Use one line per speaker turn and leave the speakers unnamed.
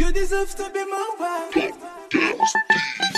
You deserve to be my wife.